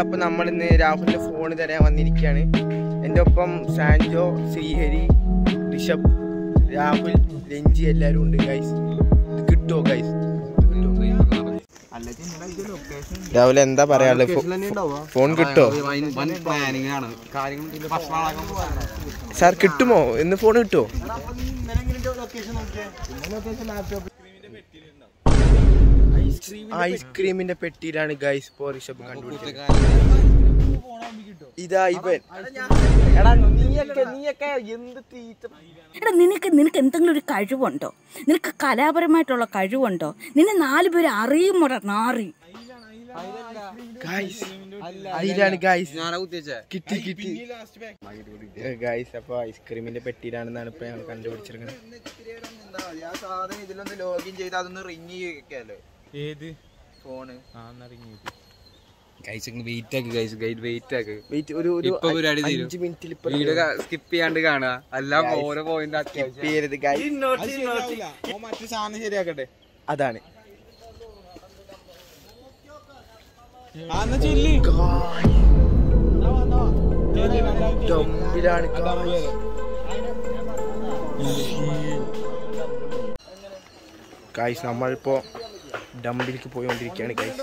അപ്പൊ നമ്മൾ ഇന്ന് രാഹുലിന്റെ ഫോൺ തരാൻ വന്നിരിക്കുകയാണ് എന്റെ ഒപ്പം സാൻജോ ശ്രീഹരി ഋഷഭ് രാഹുൽ രഞ്ജി എല്ലാവരും ഉണ്ട് ഗൈസ് ഇത് കിട്ടുമോ ഗൈസ് രാഹുൽ എന്താ പറയാനുള്ളത്? ഫോൺ കിട്ടോ? സാർ കിട്ടുമോ? ഇന്ന് ഫോൺ കിട്ടുമോ ഐസ്ക്രീമിന്റെ പെട്ടിയിലാണ് ഗൈസ് ഇപ്പോ ഋഷഭ് കണ്ടുപിടിച്ചത്. ഇതാ ഇവൻ. എടാ നീയൊക്കെ നീയൊക്കെ എന്ത് തീറ്റ എടാ നിനക്ക് നിനക്ക് എന്തെങ്കിലും ഒരു കഴിവുണ്ടോ? നിനക്ക് കലാപരമായിട്ടുള്ള കഴിവുണ്ടോ? നിന്നെ നാല് പേര് അറിയുമോടാ നാറി. കിട്ടി കിട്ടി. ഗൈസ് അപ്പൊ ഐസ്ക്രീമിന്റെ പെട്ടിയിലാണെന്നാണ് ഇപ്പൊ ഞങ്ങൾ കണ്ടുപിടിച്ചിരിക്കുന്നത് സാധനം ഇതിലൊന്ന് ലോഗിൻ ചെയ്ത് അതൊന്ന് റിങ് ചെയ്യിക്കാലോ ഏത്? ഫോണ്. ആന്നറിഞ്ഞത് വെയിറ്റ് ആക്ക് ഗൈസ് ഗൈഡ് വെയിറ്റ് ആക്ക്. വെയിറ്റ് ഒരു ഒരു ഇപ്പൊ പരിപാടി തീരും. അഞ്ച് മിനിറ്റിൽ ഇപ്പൊ വീഡിയോ സ്കിപ്പ് ചെയ്യാണ്ട് കാണുക. എല്ലാം Guys. ഓരോ പോയിന്റ് skip ചെയ്യരുത് മറ്റു സാധനം ശരിയാക്കട്ടെ. അതാണ്. കായ്സ്. ഗൈസ് നമ്മളിപ്പോ ഡമ്പിലേക്ക് പോയിക്കൊണ്ടിരിക്കുകയാണ് ഗൈസ്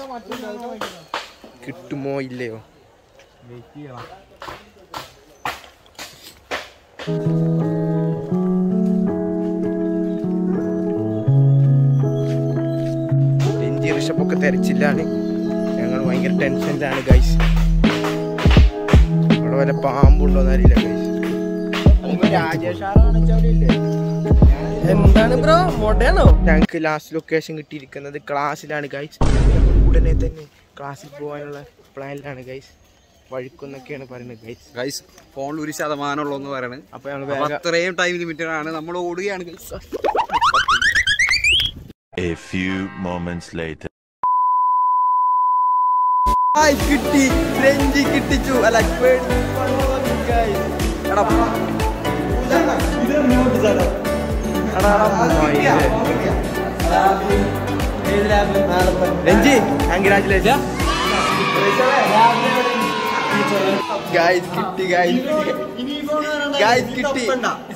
കിട്ടുമോ ഇല്ലയോ? രഞ്ജി ഋഷഭൊക്കെ തെരച്ചില്ലാണ് ഞങ്ങൾ ഭയങ്കര ടെൻഷനിലാണ് ഗൈസ് ഇവിടെ വല്ല പാമ്പുണ്ടോന്ന് അറിയില്ല ഗൈസ് എന്താണ് ബ്രോ? മൊടയാണോ ഞങ്ങൾക്ക് ലാസ്റ്റ് ലൊക്കേഷൻ കിട്ടിയിരിക്കുന്നത് ക്ലാസ്സിലാണ് ഗൈസ് ഉടനെ തന്നെ ക്ലാസ്സിൽ പോകാനുള്ള പ്ലാനിലാണ് ഗൈസ് വഴിക്കുന്നൊക്കെയാണ് പറയുന്നത് ഗൈസ് ഗൈസ് ഫോണിൽ ഒരു ശതമാനമുള്ളൂ പറയണത് അപ്പൊ ഞങ്ങൾ അത്രയും ടൈം ലിമിറ്റഡ് ആണ്. നമ്മൾ ഓടുകയാണ് guys A few moments later. കിട്ടി രഞ്ജി കിട്ടിച്ചു. അല്ല പേടി. എടാ എടാ, രഞ്ജി കൺഗ്രാചുലേഷൻ ഗായ്സ് കിട്ടി ഗായ്സ് ഗായ്സ് കിട്ടി.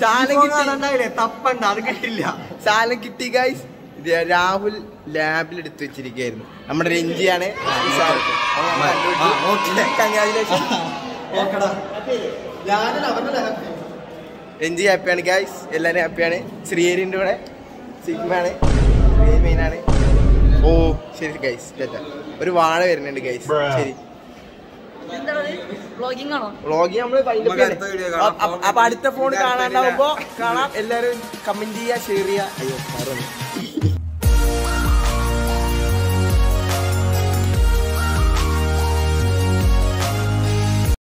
സാധനം കിട്ടി. തപ്പണ്ട അത് കിട്ടില്ല. സാധനം കിട്ടി ഗായ്സ് ഇത് രാഹുൽ ലാബിൽ എടുത്തു വെച്ചിരിക്കുകയായിരുന്നു. നമ്മുടെ രഞ്ജിയാണ് ഈ അവരുടെ Congratulations. രഞ്ജി ഹാപ്പിയാണ് ഗായ്സ് എല്ലാവരും ഹാപ്പിയാണ്. ശ്രീഹരിന്റെ കൂടെ സിഗ്മാണ് മെയിനാണ് ഓ ശരി ഗൈസ് ചേട്ടാ ഒരു വാഴ വരുന്നുണ്ട് ഗൈസ് ശരി. വ്ളോഗിങ് നമ്മൾ അപ്പൊ അടുത്ത ഫോൺ കാണാണ്ടാവുമ്പോ കാണാം. എല്ലാരും കമന്റ് ചെയ്യാ ഷെയർ ചെയ്യാ. അയ്യോ.